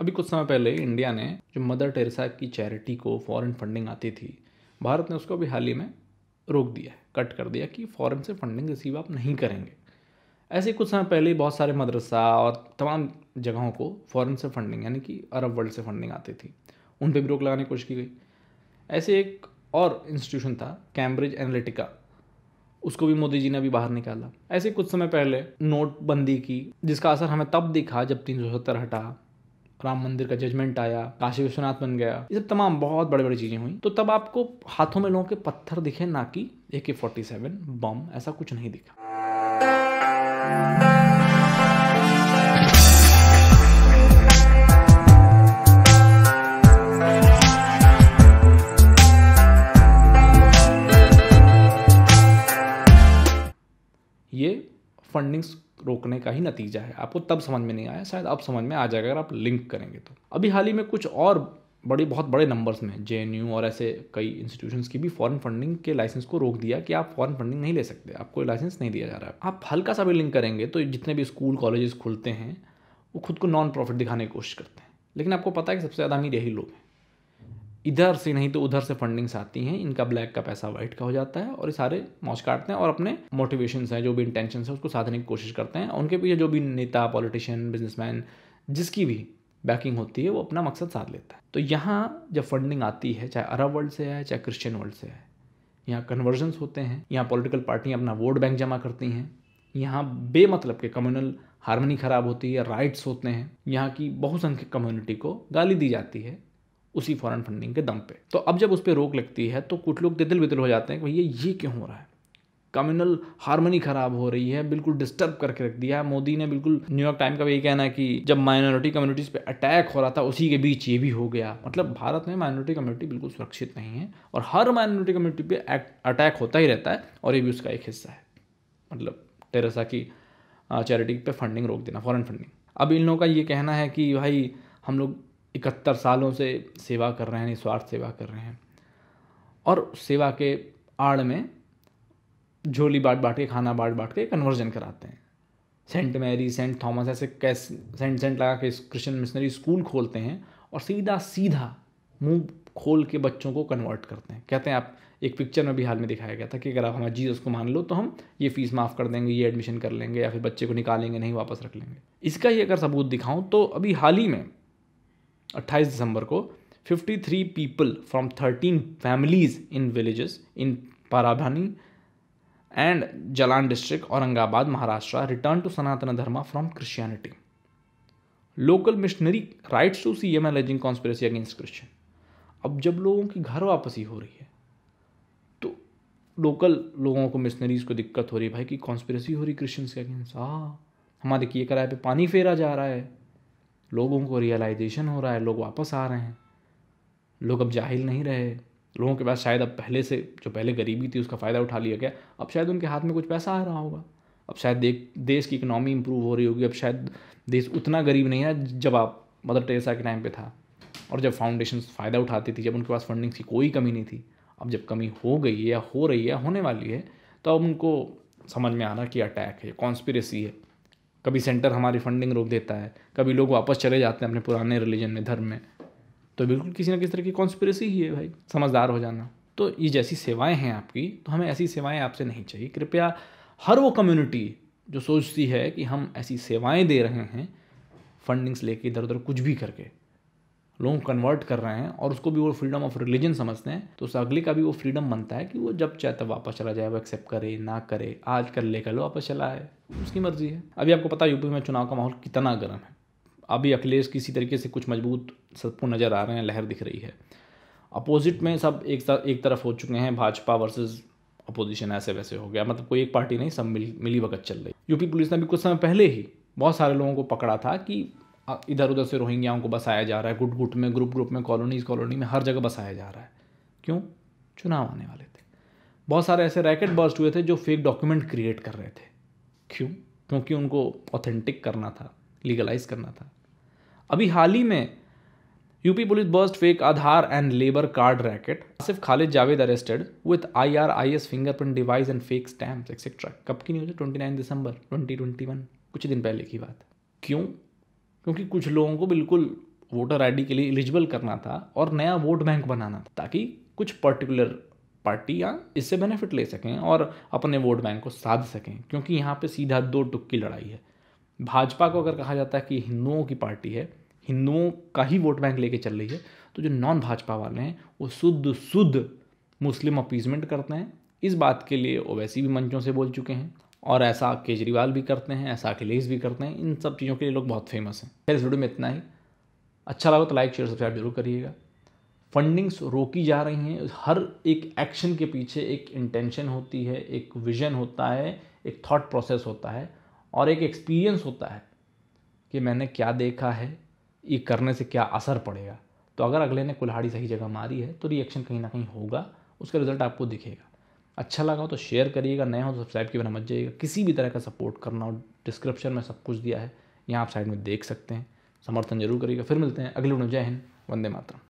अभी कुछ समय पहले इंडिया ने जो मदर टेरेसा की चैरिटी को फॉरेन फंडिंग आती थी, भारत ने उसको अभी हाल ही में रोक दिया है, कट कर दिया कि फॉरेन से फंडिंग रिसीव आप नहीं करेंगे। ऐसे कुछ समय पहले बहुत सारे मदरसा और तमाम जगहों को फॉरेन से फंडिंग, यानी कि अरब वर्ल्ड से फंडिंग आती थी, उन पर भी रोक लगाने की कोशिश की गई। ऐसे एक और इंस्टीट्यूशन था कैम्ब्रिज एनालिटिका उसको भी मोदी जी ने अभी बाहर निकाला। ऐसे कुछ समय पहले नोटबंदी की, जिसका असर हमें तब दिखा जब तीन सौ सत्तर हटा राम मंदिर का जजमेंट आया, काशी विश्वनाथ बन गया, ये सब तमाम बहुत बड़ी बड़ी चीज़ें हुई। तो तब आपको हाथों में लोगों के पत्थर दिखे, ना कि ए के फोर्टी सेवन बम ऐसा कुछ नहीं दिखा। ये फंडिंग्स रोकने का ही नतीजा है। आपको तब समझ में नहीं आया, शायद अब समझ में आ जाएगा अगर आप लिंक करेंगे तो। अभी हाल ही में कुछ और बड़ी, बहुत बड़े नंबर्स में जेएनयू और ऐसे कई इंस्टीट्यूशंस की भी फॉरेन फंडिंग के लाइसेंस को रोक दिया कि आप फॉरेन फंडिंग नहीं ले सकते, आपको लाइसेंस नहीं दिया जा रहा है। आप हल्का सा भी लिंक करेंगे तो जितने भी स्कूल कॉलेजेस खुलते हैं, वो खुद को नॉन प्रॉफिट दिखाने की कोशिश करते हैं। लेकिन आपको पता है कि सबसे ज़्यादा अमीर यही लोग हैं। इधर से नहीं तो उधर से फंडिंग्स आती हैं, इनका ब्लैक का पैसा वाइट का हो जाता है और ये सारे मौज काटते हैं और अपने मोटिवेशन हैं, जो भी इंटेंशन है, उसको साधने की कोशिश करते हैं। उनके पीछे जो भी नेता पॉलिटिशियन बिजनेसमैन जिसकी भी बैकिंग होती है, वो अपना मकसद साध लेता है। तो यहाँ जब फंडिंग आती है, चाहे अरब वर्ल्ड से है, चाहे क्रिश्चियन वर्ल्ड से है, यहाँ कन्वर्जन्स होते हैं, यहाँ पॉलिटिकल पार्टियाँ अपना वोट बैंक जमा करती हैं, यहाँ बेमतलब के कम्युनल हारमोनी खराब होती है राइट्स होते हैं, यहाँ की बहुसंख्यक कम्युनिटी को गाली दी जाती है उसी फॉरेन फंडिंग के दम पे। तो अब जब उस पर रोक लगती है तो कुछ लोग तितल बितल हो जाते हैं कि भैया, ये क्यों हो रहा है? कम्युनल हारमोनी खराब हो रही है, बिल्कुल डिस्टर्ब करके रख दिया है। मोदी ने बिल्कुल न्यूयॉर्क टाइम का यही कहना है कि जब माइनॉरिटी कम्युनिटीज पे अटैक हो रहा था, उसी के बीच ये भी हो गया। मतलब भारत में माइनॉरिटी कम्युनिटी बिल्कुल सुरक्षित नहीं है और हर माइनॉरिटी कम्युनिटी पे अटैक होता ही रहता है और ये भी उसका एक हिस्सा है। मतलब टेरेसा की चैरिटी पे फंडिंग रोक देना फॉरेन फंडिंग अब इन लोगों का ये कहना है कि भाई, हम लोग इकहत्तर सालों से सेवा कर रहे हैं निस्वार्थ सेवा कर रहे हैं। और सेवा के आड़ में झोली बांट बांट के, खाना बांट बांट के कन्वर्जन कराते हैं। सेंट मैरी, सेंट थॉमस, ऐसे कैस, सेंट सेंट लगा के क्रिश्चियन मिशनरी स्कूल खोलते हैं और सीधा सीधा मुँह खोल के बच्चों को कन्वर्ट करते हैं। कहते हैं, आप एक पिक्चर में भी हाल में दिखाया गया था कि अगर आप हमारे जीसस को मान लो तो हम ये फ़ीस माफ़ कर देंगे, ये एडमिशन कर लेंगे, या फिर बच्चे को निकालेंगे, नहीं वापस रख लेंगे। इसका ही अगर सबूत दिखाऊँ तो अभी हाल ही में 28 दिसंबर को 53 people from 13 families in villages in Parbhani and Jalna district Aurangabad Maharashtra return to Sanatan Dharma from Christianity local missionary writes to C M alleging conspiracy against Christian अब जब लोगों की घर वापसी हो रही है तो लोकल लोगों को मिशनरीज को दिक्कत हो रही है, भाई, कि कॉन्स्परेसी हो रही क्रिश्चियंस के अगेंस्ट हाँ हमारे किए कराए पे पानी फेरा जा रहा है। लोगों को रियलाइजेशन हो रहा है, लोग वापस आ रहे हैं। लोग अब जाहिल नहीं रहे। लोगों के पास शायद अब पहले से, जो पहले गरीबी थी, उसका फ़ायदा उठा लिया गया। अब शायद उनके हाथ में कुछ पैसा आ रहा होगा। अब शायद देश की इकनॉमी इंप्रूव हो रही होगी। अब शायद देश उतना गरीब नहीं है जब आप मदर टेरेसा के टाइम पे था। और जब फाउंडेशन फ़ायदा उठाती थी, जब उनके पास फंडिंग की कोई कमी नहीं थी। अब जब कमी हो गई है या हो रही है होने वाली है तो अब उनको समझ में आना कि अटैक है कॉन्स्पिरसी है। कभी सेंटर हमारी फंडिंग रोक देता है, कभी लोग वापस चले जाते हैं अपने पुराने रिलीजन में, धर्म में। तो बिल्कुल किसी ना किसी तरह की कॉन्स्परेसी ही है भाई, समझदार हो जाना। तो ये जैसी सेवाएँ हैं आपकी तो हमें ऐसी सेवाएँ आपसे नहीं चाहिए। कृपया हर वो कम्युनिटी जो सोचती है कि हम ऐसी सेवाएँ दे रहे हैं फंडिंग्स लेके इधर उधर कुछ भी करके लोग कन्वर्ट कर रहे हैं और उसको भी वो फ्रीडम ऑफ़ रिलीजन समझते हैं तो उस अगले का भी वो फ्रीडम बनता है कि वो जब चाहे तब वापस चला जाए, वो एक्सेप्ट करे, ना करे, आज कर, ले कल वापस चला है उसकी मर्ज़ी है। अभी आपको पता है यूपी में चुनाव का माहौल कितना गर्म है। अभी अखिलेश किसी तरीके से कुछ मज़बूत सबको नज़र आ रहे हैं, लहर दिख रही है। अपोजिट में सब एक एक तरफ़ हो चुके हैं, भाजपा वर्सेज अपोजिशन ऐसे वैसे हो गया। मतलब कोई एक पार्टी नहीं, सब मिली मिली वक्त चल रही। यूपी पुलिस ने भी कुछ समय पहले ही बहुत सारे लोगों को पकड़ा था कि इधर उधर से रोहिंग्याओं को बसाया जा रहा है गुट गुट में, ग्रुप ग्रुप में, कॉलोनीज कॉलोनी में, हर जगह बसाया जा रहा है। क्यों? चुनाव आने वाले थे। बहुत सारे ऐसे रैकेट बर्स्ट हुए थे जो फेक डॉक्यूमेंट क्रिएट कर रहे थे। क्यों? क्योंकि उनको ऑथेंटिक करना था लीगलाइज करना था। अभी हाल ही में UP police burst fake Aadhaar and labour card racket Asif Khalid Javed arrested with I R I S fingerprint device and fake stamp etcetera कब की न्यूज़ है? Twenty nine December twenty twenty one कुछ दिन पहले की बात। क्यों? क्योंकि कुछ लोगों को बिल्कुल वोटर आईडी के लिए एलिजिबल करना था और नया वोट बैंक बनाना था, ताकि कुछ पर्टिकुलर पार्टियाँ इससे बेनिफिट ले सकें और अपने वोट बैंक को साध सकें, क्योंकि यहाँ पे सीधा दो टुक की लड़ाई है। भाजपा को अगर कहा जाता है कि हिंदुओं की पार्टी है, हिंदुओं का ही वोट बैंक लेके चल रही है तो जो नॉन भाजपा वाले हैं, वो शुद्ध शुद्ध मुस्लिम अपीजमेंट करते हैं। इस बात के लिए ओवैसी भी मंचों से बोल चुके हैं। और ऐसा केजरीवाल भी करते हैं, ऐसा अखिलेश भी करते हैं, इन सब चीज़ों के लिए लोग बहुत फ़ेमस हैं। खैर, इस वीडियो में इतना ही। अच्छा लगा तो लाइक शेयर सब्सक्राइब ज़रूर करिएगा। फंडिंग्स रोकी जा रही हैं, हर एक एक्शन के पीछे एक इंटेंशन होती है, एक विजन होता है, एक थॉट प्रोसेस होता है और एक एक्सपीरियंस होता है कि मैंने क्या देखा है, ये करने से क्या असर पड़ेगा। तो अगर अगले ने कुल्हाड़ी सही जगह मारी है तो रिएक्शन कहीं ना कहीं होगा, उसका रिज़ल्ट आपको दिखेगा। अच्छा लगा हो तो शेयर करिएगा, नया हो तो सब्सक्राइब की बना मत जाइएगा। किसी भी तरह का सपोर्ट करना हो डिस्क्रिप्शन में सब कुछ दिया है, यहाँ आप साइड में देख सकते हैं। समर्थन ज़रूर करिएगा। फिर मिलते हैं अगले वीडियो जय हिंद, वंदे मातरम।